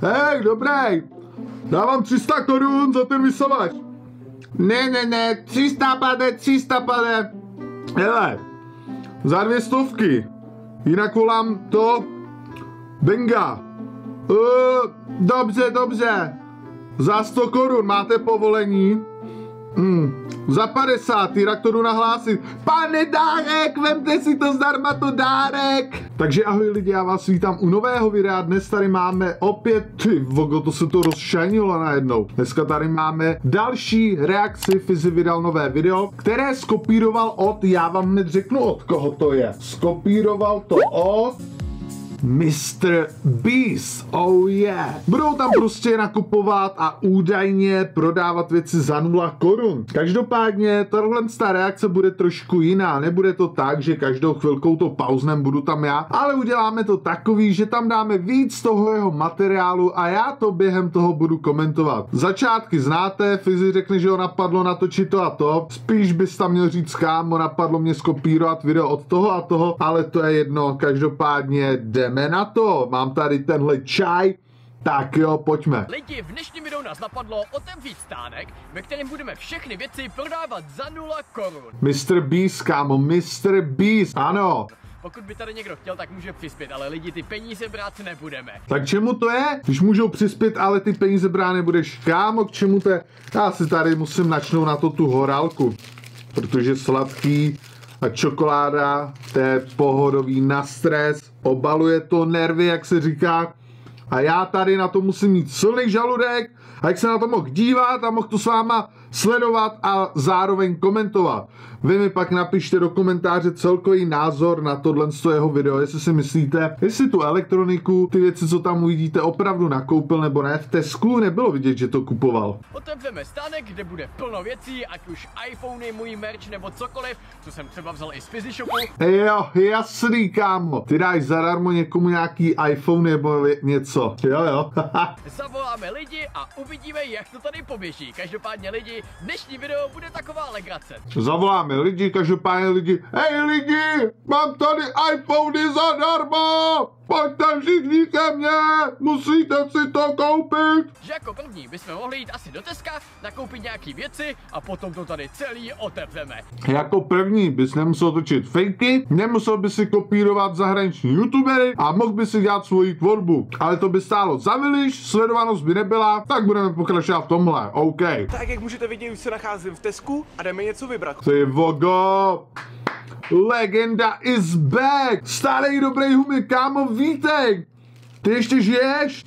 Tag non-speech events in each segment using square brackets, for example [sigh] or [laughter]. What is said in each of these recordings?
Hej, dobrý. Dávám 300 korun za ten vysavač. Ne, ne, ne, 300 pade, 300 pade. Hele, za dvě stovky. Jinak volám to Benga. Uh, dobře, dobře. Za 100 korun máte povolení? Hmm. Za 50, Jinak to jdu nahlásit. Pane Dárek, vemte si to zdarma, to Dárek. Takže ahoj lidi, já vás vítám u nového videa. Dnes tady máme opět, ty vogo, to se to rozšajnilo najednou. Dneska tady máme další reakci, Fizi vydal nové video, které skopíroval od, já vám hned řeknu od koho to je. Skopíroval to od Mr. Beast, oh yeah. Budou tam prostě nakupovat a údajně prodávat věci za 0 korun. Každopádně tohle ta reakce bude trošku jiná. Nebude to tak, že každou chvilkou to pauznem budu tam já, ale uděláme to takový, že tam dáme víc toho jeho materiálu a já to během toho budu komentovat. Začátky znáte, Fizi řekne, že ho napadlo natočit to a to. Spíš bys tam měl říct kámo, napadlo mě skopírovat video od toho a toho, ale to je jedno. Každopádně jdem jdeme na to. Mám tady tenhle čaj, tak jo, pojďme. Lidi, v dnešním videu nás napadlo otevřít stánek, ve kterém budeme všechny věci prodávat za 0 korun. Mr. Beast, kámo, Mr. Beast, ano. Pokud by tady někdo chtěl, tak může přispět, ale lidi ty peníze brát nebudeme. Tak čemu to je? Když můžou přispět, ale ty peníze brát nebudeš. Kámo, k čemu to je? Já si tady musím načnout na to tu horálku. Protože sladký a čokoláda, to je pohodový na stres, obaluje to nervy, jak se říká. A já tady na to musím mít silný žaludek, a jak se na to mohl dívat a mohl to s váma sledovat a zároveň komentovat. Vy mi pak napište do komentáře celkový názor na tohle jeho video, jestli si myslíte, jestli tu elektroniku, ty věci, co tam uvidíte, opravdu nakoupil nebo ne. V Tesku nebylo vidět, že to kupoval. Otevřeme stánek, kde bude plno věcí, ať už iPhony, můj merch nebo cokoliv, co jsem třeba vzal i z Fizi Shopu. Jo, jasný, kámo. Ty dáš zadarmo někomu nějaký iPhone nebo něco. Jo, jo. [laughs] Zavoláme lidi a uvidíme, jak to tady poběží. Každopádně lidi, dnešní video bude taková legrace. Zavoláme lidi, každopádně lidi, hej lidi, mám tady iPhony zadarmo! Pojďte všichni ke mně, musíte si to koupit. Že jako první bychom mohli jít asi do Teska, nakoupit nějaký věci a potom to tady celý otevřeme. Jako první bys nemusel točit fejky, nemusel by si kopírovat zahraniční youtubery a mohl by si dělat svoji tvorbu. Ale to by stálo za viliš, sledovanost by nebyla, tak budeme pokračovat v tomhle, OK. Tak jak můžete vidět, už se nacházím v Tesku a jdeme něco vybrat. Ty vogo, Legenda is back! Starý dobrý humy, kámo, vítek! Ty ještě žiješ?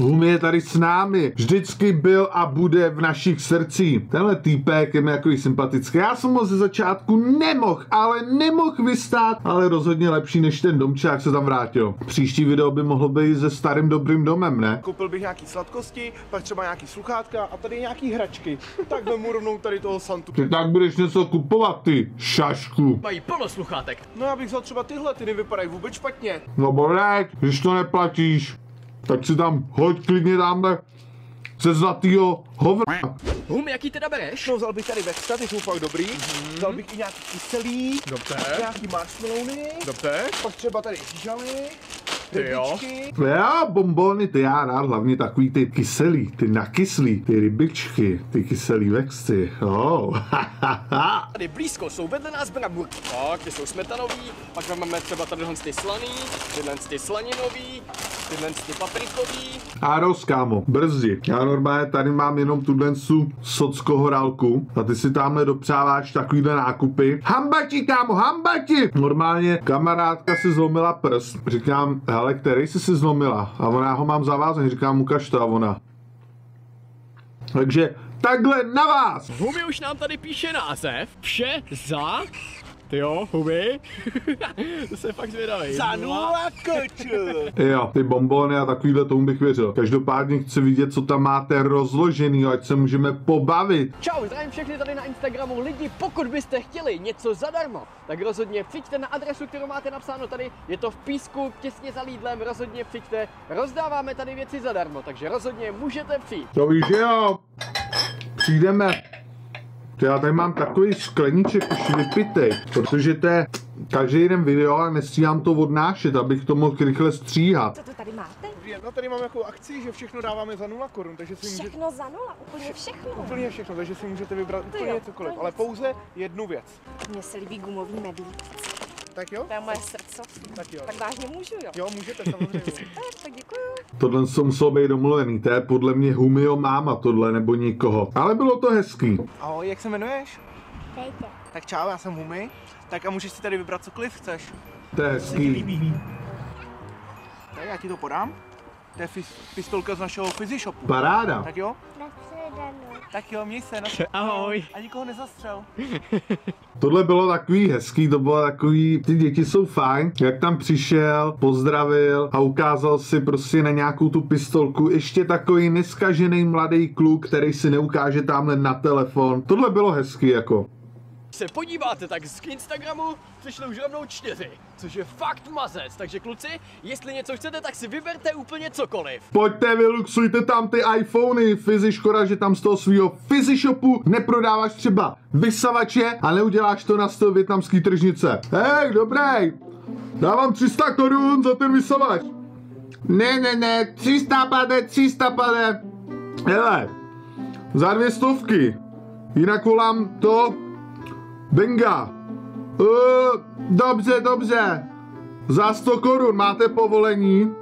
Hum je tady s námi. Vždycky byl a bude v našich srdcích. Tenhle týpek je mi jako sympatický. Já jsem ho ze začátku nemohl, ale nemohl vystát, ale rozhodně lepší než ten domčák se tam vrátil. Příští video by mohlo být se starým dobrým domem, ne? Koupil bych nějaký sladkosti, pak třeba nějaký sluchátka a tady nějaký hračky. Tak vemu rovnou tady toho Santu. Ty tak budeš něco kupovat, ty šašku. Mají plno sluchátek. No já bych vzal třeba tyhle, ty nevypadají vůbec špatně. No bolek, když to neplatíš tak si tam hoď klidně dáme ze zlatýho hovra. Hum, jaký teda bereš? No vzal bych tady Vexta, ty jsou fakt dobrý. Mm-hmm. Vzal bych i nějaký kyselý. Dobře. Nějaký marshmallowny. Dobře. Pak třeba tady žaly. Ty jo. Já bombony, ty já rád, hlavně takový ty kyselý, ty nakyslý, ty rybičky, ty kyselý vexty. Oh. [laughs] tady blízko jsou vedle nás bramburky. Tak, ty jsou smetanový, pak máme třeba tady ty slaný, tyhle ty slaninový, tyhle ty paprikový. A roz, kámo, brzdi. Já normálně tady mám jenom tuhle socko horálku a ty si tamhle dopřáváš takovýhle nákupy. Hambati, kámo, hambati! Normálně kamarádka si zlomila prst. Říkám, hele, který jsi si zlomila? A ona, ho mám zavázaný, říkám, ukaž to a ona. Takže takhle na vás! Humi už nám tady píše název. Vše za ty jo, huby. [laughs] to se fakt zvědavý. Za nula Jo, ty bombony a takovýhle tomu bych věřil. Každopádně chci vidět, co tam máte rozložený, ať se můžeme pobavit. Čau, zdravím všechny tady na Instagramu lidi. Pokud byste chtěli něco zadarmo, tak rozhodně přijďte na adresu, kterou máte napsáno tady. Je to v Písku, těsně za Lídlem, rozhodně přijďte. Rozdáváme tady věci zadarmo, takže rozhodně můžete přijít. To víš, jo. Přijdeme. Já tady mám takový skleníček už vypitej, protože to je každý jeden video a nestříhám to odnášet, abych to mohl rychle stříhat. Co to tady máte? No tady máme jako akci, že všechno dáváme za 0 korun, takže si můžete Všechno za nula, úplně všechno. úplně všechno, takže si můžete vybrat úplně jo, cokoliv, to ale pouze jednu věc. Mně se líbí gumový medvíd. Tak jo? To je moje srdce. Tak jo. Tak vážně můžu, jo? Jo, můžete samozřejmě. [laughs] Tak děkuju. Tohle jsou muselo být domluvený, to je podle mě Humio máma tohle nebo nikoho. Ale bylo to hezký. Ahoj, jak se jmenuješ? Pejte. Tak čau, já jsem Humi. Tak a můžeš si tady vybrat cokoliv chceš. To je hezký. Tak já ti to podám. To je pistolka z našeho Fizzy shopu. Paráda. Tak jo? Tak jo, měj se. Na... Ahoj. A nikoho nezastřel. [laughs] Tohle bylo takový hezký, to bylo takový, ty děti jsou fajn, jak tam přišel, pozdravil a ukázal si prostě na nějakou tu pistolku, ještě takový neskažený mladý kluk, který si neukáže tamhle na telefon. Tohle bylo hezký jako. Se podíváte, tak z Instagramu přišlo už rovnou čtyři, což je fakt mazec. Takže kluci, jestli něco chcete, tak si vyberte úplně cokoliv. Pojďte, vyluxujte tam ty iPhony, Fizi, škoda, že tam z toho svého Fizi shopu neprodáváš třeba vysavače a neuděláš to na z toho větnamský tržnice. Hej, dobrý, dávám 300 korun za ten vysavač. Ne, ne, ne, 300 pade, 300 pade. Hele, za dvě stovky. Jinak volám to Benga. Uh, dobře, dobře. Za 100 korun máte povolení?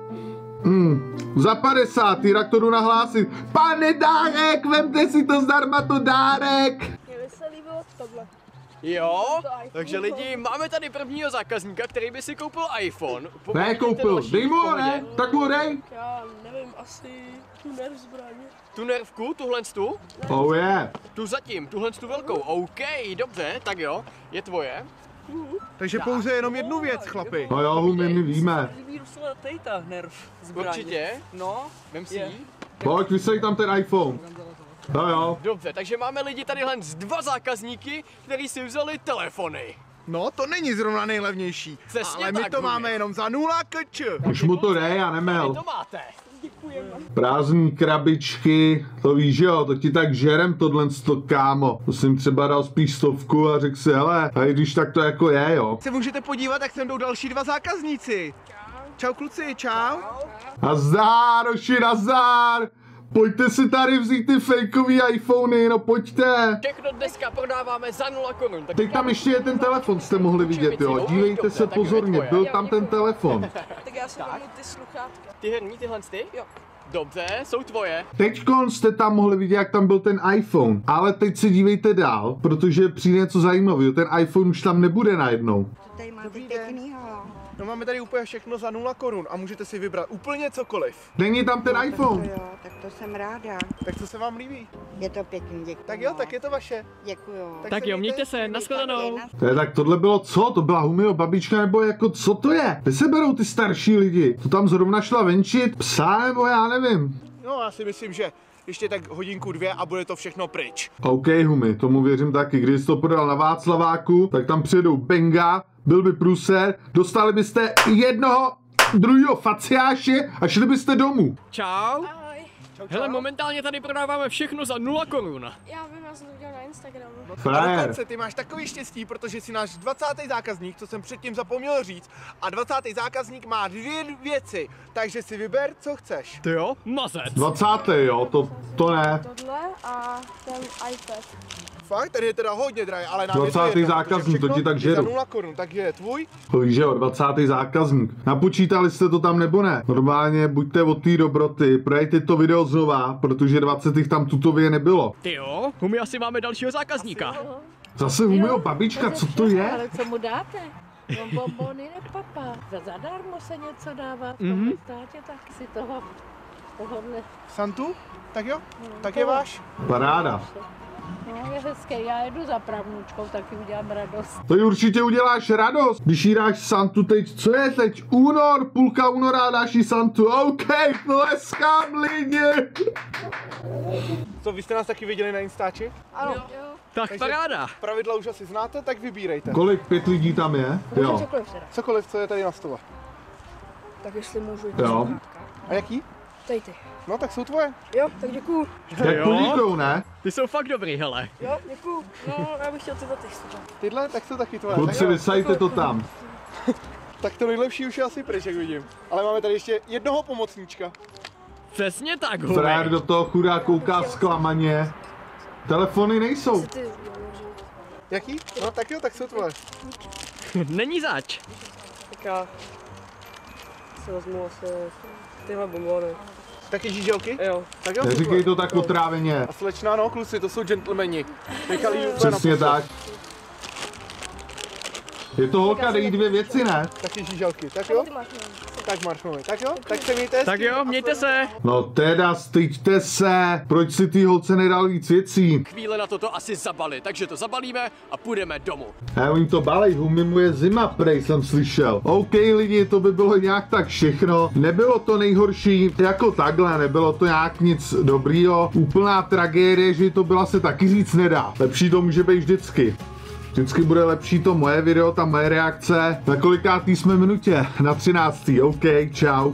Hmm, za 50, jinak to jdu nahlásit. Pane Dárek, vemte si to zdarma, to Dárek. Mně by se líbilo tohle. Jo, takže lidi, máme tady prvního zákazníka, který by si koupil iPhone. Pokud Ne, koupil, dej mu ho, ne? Tak mu dej. Já nevím, asi tuner zbraně. Tu nervku, tuhle tu, Oh yeah. tu zatím, tuhle tu velkou. OK, dobře, tak jo, je tvoje. Takže pouze jenom jednu věc, chlapi. No jo, my, my víme. Líbí docela tady ta nerv zbraně. Určitě, No, vem si ji. Pojď, vysej tam ten iPhone. No jo. Dobře, takže máme lidi tady z dva zákazníky, kteří si vzali telefony. No, to není zrovna nejlevnější. Přesně ale my tak, to máme jenom za 0 kč. Už mu to dej, já Vy nemel. to máte. Prázdný krabičky, to víš jo, to ti tak žerem tohle sto kámo. To jsem třeba dal spíš stovku a řekl si, hele, a i když tak to jako je, jo. Se můžete podívat, jak sem jdou další dva zákazníci. Čau kluci, čau. Nazdár, oši, nazdár! Pojďte si tady vzít ty fejkový iPhony, no pojďte! Všechno dneska prodáváme za 0 korun. Tak Teď tam ještě je ten telefon, jste mohli vidět, jo. Dívejte se pozorně, byl tam ten telefon. [laughs] Tak já si ty sluchátka. ty herní, tyhle ty? Jo. Dobře, jsou tvoje. Teďkon jste tam mohli vidět, jak tam byl ten iPhone, ale teď se dívejte dál, protože přijde něco zajímavého. Ten iPhone už tam nebude najednou. Tady máte pěknýho. No máme tady úplně všechno za 0 korun a můžete si vybrat úplně cokoliv. Není tam ten Tak to iPhone. jo, tak to jsem ráda. Tak co se vám líbí? Je to pěkný, děkuji. Tak jo, tak je to vaše. Děkuju. Tak jo, mějte se, nashledanou. To je, tak tohle bylo co? To byla Humio babička nebo jako co to je? Kde se berou ty starší lidi? To tam zrovna šla venčit psa nebo já nevím. No já si myslím, že ještě tak hodinku dvě a bude to všechno pryč. OK, Humi, tomu věřím taky. Když jsi to prodal na Václaváku, tak tam přijedou Benga, byl by průser, dostali byste jednoho druhého faciáše a šli byste domů. Čau. Ahoj. Čau, čau. Hele, momentálně tady prodáváme všechno za 0 korun. Já bych vás viděl na Instagramu. A Frajer. dokonce ty máš takový štěstí, protože jsi náš 20. zákazník, co jsem předtím zapomněl říct. A 20. zákazník má dvě věci, takže si vyber, co chceš. Ty jo? Mazec. 20. jo, to, to ne. Tohle a ten iPad. Fakt, tady je teda hodně drahý, ale nám 20. je to zákazník, to ti tak žeru. Za 0 korun, tak je tvůj. To víš, že jo, 20. zákazník. Napočítali jste to tam nebo ne? Normálně buďte od té dobroty, projďte to video znova, protože 20. jich tam tutově nebylo. Ty jo? My asi máme dalšího zákazníka. Zase Humio babička, co to je? Ale co mu dáte? No bombony nepapá. Za zadarmo se něco dává v tom Mhm. státě, tak si toho tohohle. Santu? Tak jo, tak je váš. Paráda. No, je hezké, já jedu za pravnučkou, taky udělám radost. To určitě uděláš radost, když jí dáš Santu teď, co je teď? Únor, půlka února dáš jí Santu, OK, tleskám lidi. Co, vy jste nás taky viděli na Instači? Ano. Jo. Tak Takže- paráda. Pravidla už asi znáte, tak vybírejte. Kolik pět lidí tam je? Jo, Cokoliv teda. Cokoliv, co je tady na stole. Tak jestli můžu jít Jo. A jaký? Tady ty. No, tak jsou tvoje. Jo, tak děkuju. jak jo? podíkou, ne? Ty jsou fakt dobrý, hele. Jo, děkuju. No, já bych chtěl tyhle ty třeba. Tyhle, tak jsou taky tvoje. Kluci, Tak, jo, vysajte to tam. [laughs] tak to nejlepší už je asi pryč, jak vidím. Ale máme tady ještě jednoho pomocníčka. Přesně tak, Frér humy. do toho chudá kouká zklamaně. Telefony nejsou. Jaký? No tak jo, tak jsou tvoje. [laughs] Není zač. Tak já si vezmu asi tyhle bombony. Taky žíželky? Jo. Tak jo, Neříkej to tak otráveně. A slečná, no kluci, to jsou gentlemani. Nechali jí úplně Přesně tak. Je to holka, dej dvě věci, ne? Taky žíželky, tak jo? Tak maršmovi, tak jo? Tak se mějte Tak jo, mějte se. No teda styďte se, proč si ty holce nedal víc věcí? Chvíle na toto asi zabali, takže to zabalíme a půjdeme domů. A oni to balej, humi mu je zima, prej jsem slyšel. OK lidi, to by bylo nějak tak všechno. Nebylo to nejhorší jako takhle, nebylo to nějak nic dobrýho. Úplná tragédie, že to byla se taky říct nedá. Lepší to může být vždycky. Vždycky bude lepší to moje video, ta moje reakce. Na kolikátý jsme minutě? Na 13. OK, čau.